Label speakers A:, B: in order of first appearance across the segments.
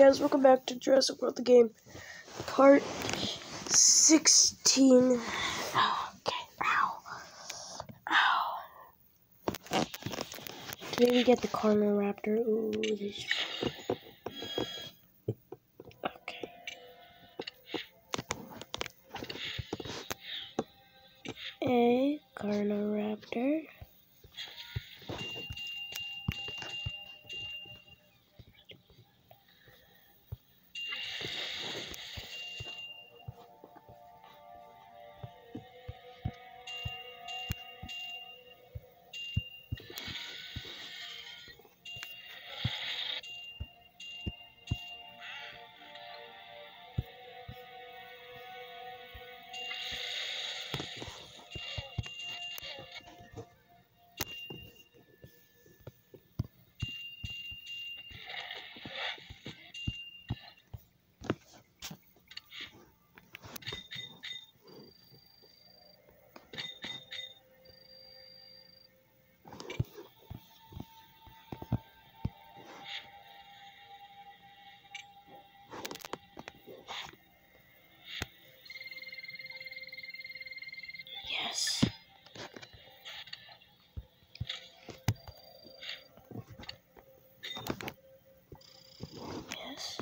A: guys, welcome back to Jurassic World the game, part 16. Oh, okay, ow, ow. Today we get the Carnoraptor. Ooh, Yes. Yes.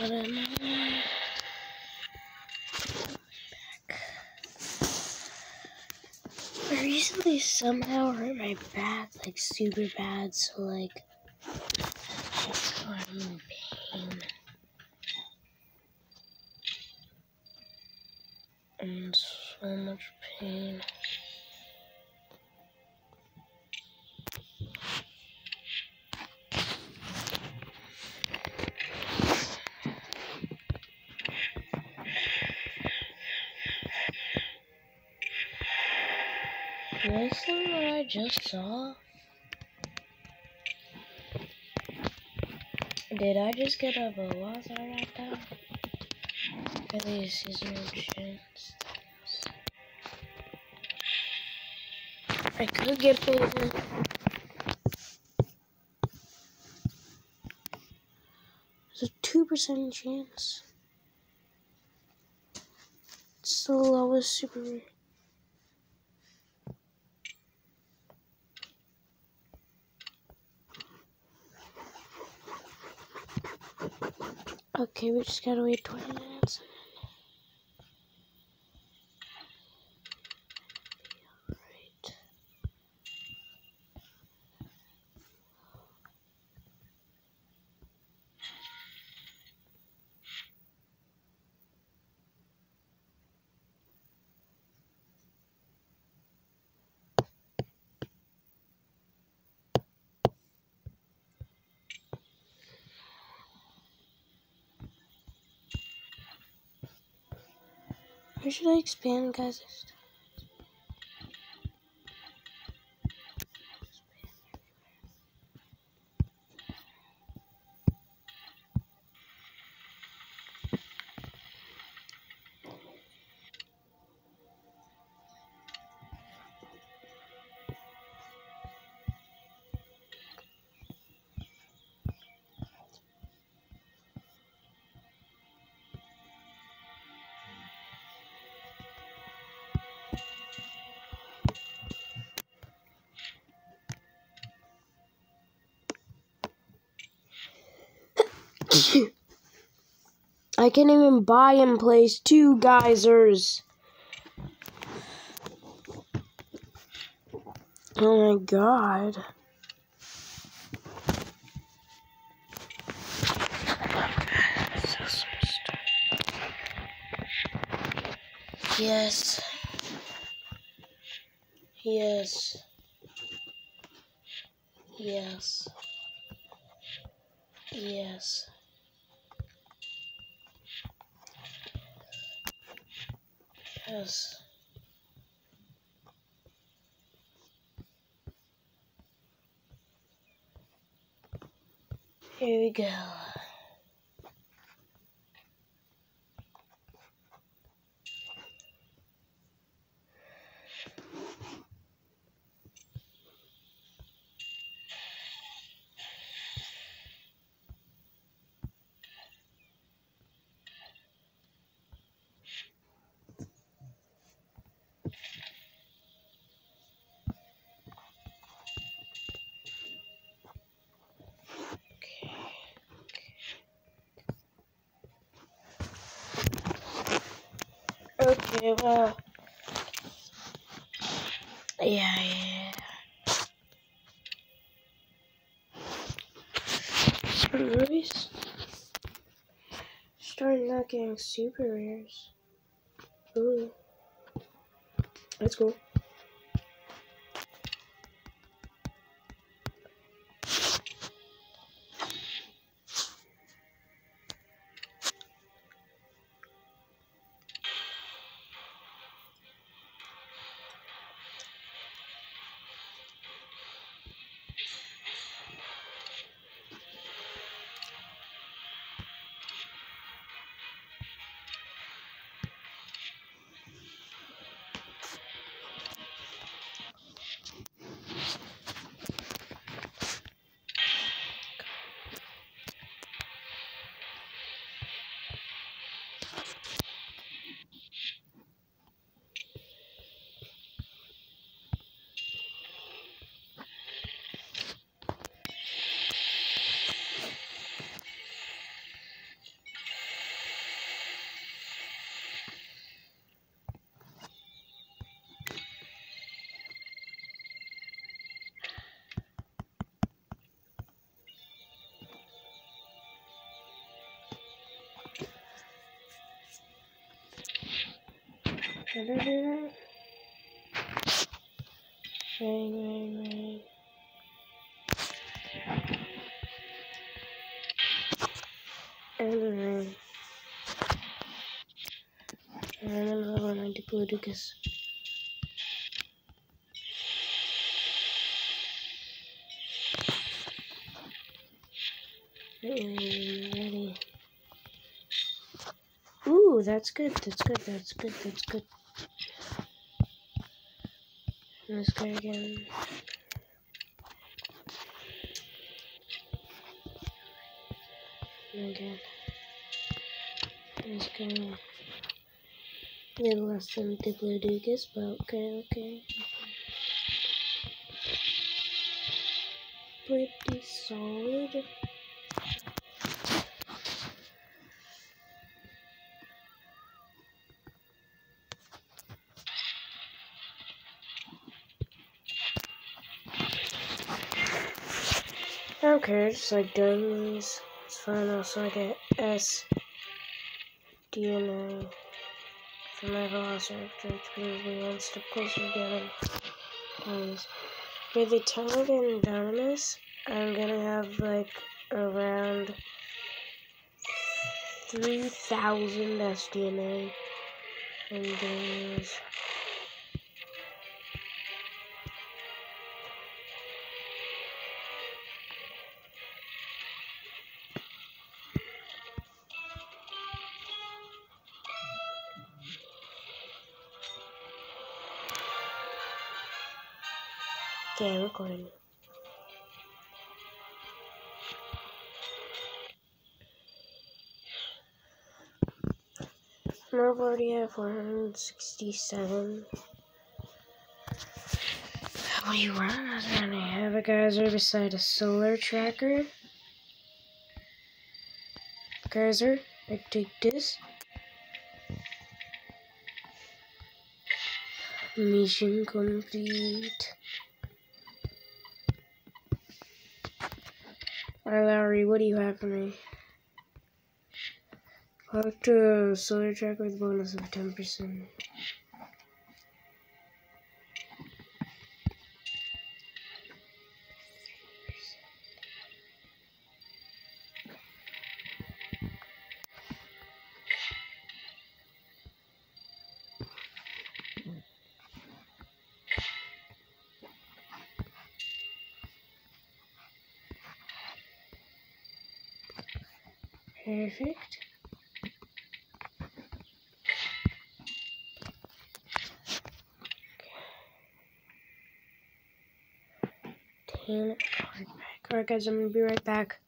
A: But am I back? I recently somehow hurt my back like super bad, so like I'm in pain. I'm so much pain. Is what I just saw. Did I just get a Velociraptor? At least he's no chance. I could get bigger. There's a two percent chance. It's the lowest super rare. Okay, we just gotta wait 20 minutes. Alright. Where should I expand, guys? I can't even buy and place two geysers. Oh my god. Yes. Yes. Yes. Yes. Yes. here we go. Okay, well. Yeah, yeah. Really starting not getting super rares. Ooh. That's cool. Rain, rain, rain. And rain. And another one I deployed because ready. Ooh, that's good, that's good, that's good, that's good. This guy again. Again. This guy. A little less than Diplodocus, but okay, okay. Pretty solid. Okay, just like these. It's fine. Also, I get S DNA for my velociraptor, which brings me one step closer to getting ones. With the Taliban Dynamis, I'm gonna have like around 3,000 SDNA and these. Okay, I'm recording. I'm already at 467. What do you want? And I have a geyser beside a solar tracker. Geyser, I take this. Mission complete. Alright, Lowery, what do you have for me? Collect a solar track with bonus of 10%. Perfect. Ten card back. Alright guys, I'm gonna be right back.